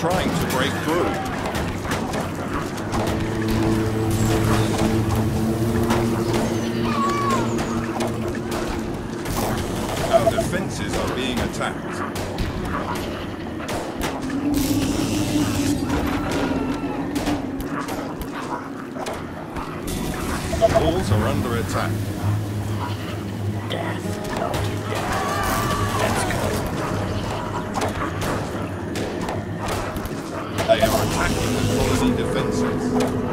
trying to break through. Our defenses are being attacked. Walls are under attack. Death. Defenses.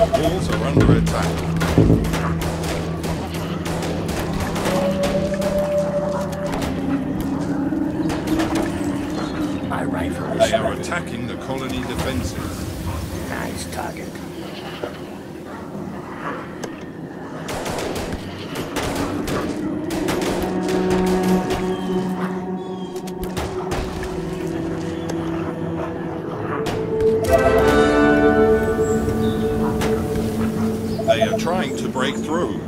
Walls are under attack. My rifle is They are attacking the colony defenses. Nice target. Trying to break through.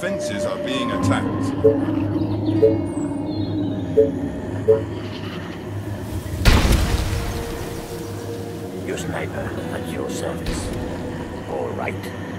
Defenses are being attacked. Your sniper at your service. All right.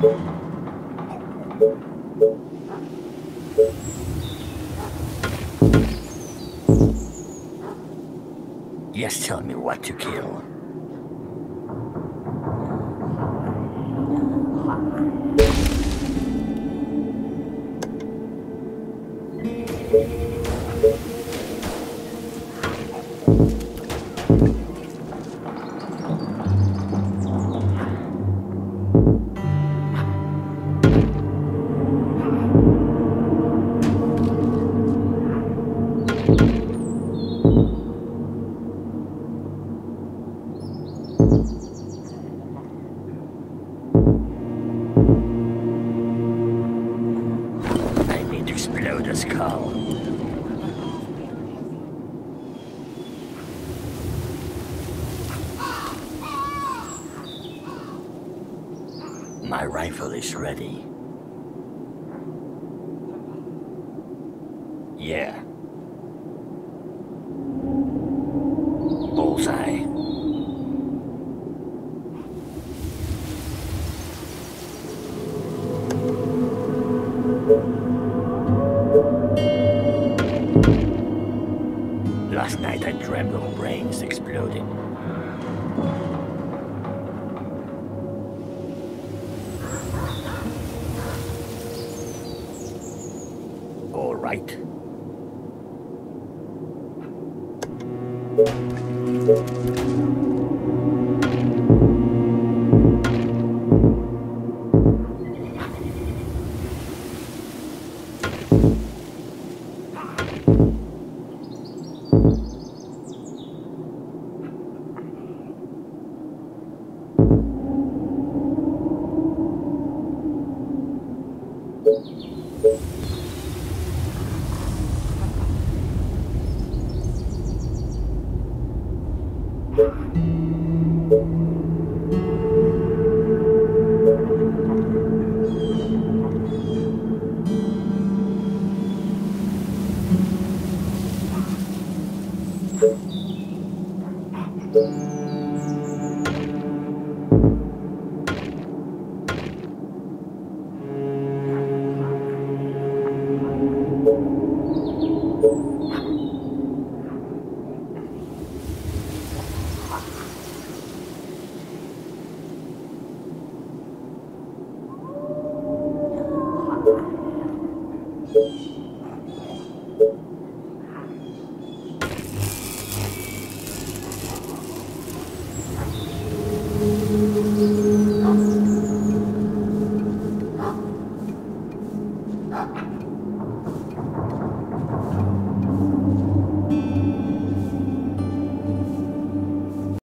Yes, tell me what to kill. I explode. My rifle is ready. Yeah. Bullseye. Trembling brains exploded. All right. Thank you. Thank you.